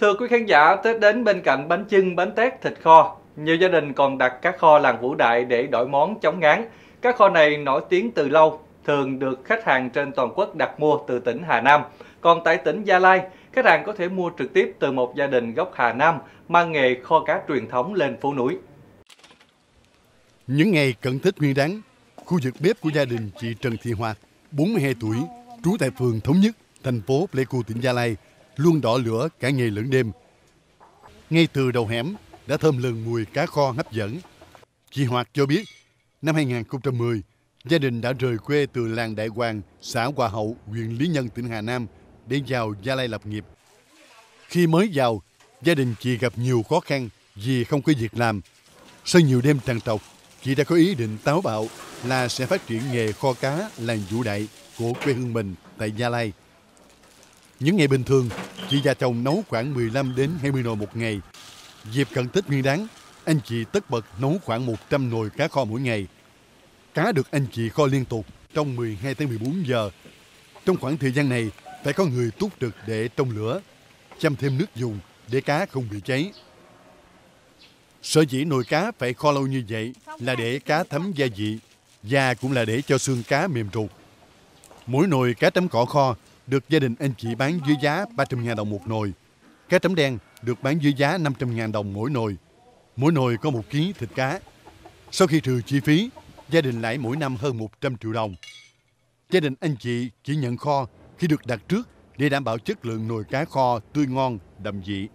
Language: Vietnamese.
Thưa quý khán giả, Tết đến bên cạnh bánh chưng, bánh tét, thịt kho, nhiều gia đình còn đặt các kho làng Vũ Đại để đổi món chống ngán. Các kho này nổi tiếng từ lâu, thường được khách hàng trên toàn quốc đặt mua từ tỉnh Hà Nam. Còn tại tỉnh Gia Lai, khách hàng có thể mua trực tiếp từ một gia đình gốc Hà Nam mang nghề kho cá truyền thống lên phố núi. Những ngày cận Tết Nguyên đán, khu vực bếp của gia đình chị Trần Thị Hoa, 42 tuổi, trú tại phường Thống Nhất, thành phố Pleiku, tỉnh Gia Lai, luôn đỏ lửa cả ngày lẫn đêm. Ngay từ đầu hẻm đã thơm lừng mùi cá kho hấp dẫn. Chị Hoạt cho biết, năm 2010, gia đình đã rời quê từ làng Đại Hoàng, xã Hòa Hậu, huyện Lý Nhân, tỉnh Hà Nam để vào Gia Lai lập nghiệp. Khi mới vào, gia đình chị gặp nhiều khó khăn vì không có việc làm. Sau nhiều đêm trằn trọc, chị đã có ý định táo bạo là sẽ phát triển nghề kho cá làng Vũ Đại của quê hương mình tại Gia Lai. Những ngày bình thường, chị và chồng nấu khoảng 15 đến 20 nồi một ngày. Dịp cận Tết Nguyên đáng, anh chị tất bật nấu khoảng 100 nồi cá kho mỗi ngày. Cá được anh chị kho liên tục trong 12 tới 14 giờ. Trong khoảng thời gian này, phải có người túc trực để trong lửa, chăm thêm nước dùng để cá không bị cháy. Sở dĩ nồi cá phải kho lâu như vậy là để cá thấm gia vị và cũng là để cho xương cá mềm ruột. Mỗi nồi cá tấm cỏ kho được gia đình anh chị bán dưới giá 300.000 đồng một nồi. Cá tấm đen được bán dưới giá 500.000 đồng mỗi nồi. Mỗi nồi có một ký thịt cá. Sau khi trừ chi phí, gia đình lãi mỗi năm hơn 100 triệu đồng. Gia đình anh chị chỉ nhận kho khi được đặt trước để đảm bảo chất lượng nồi cá kho tươi ngon, đậm vị.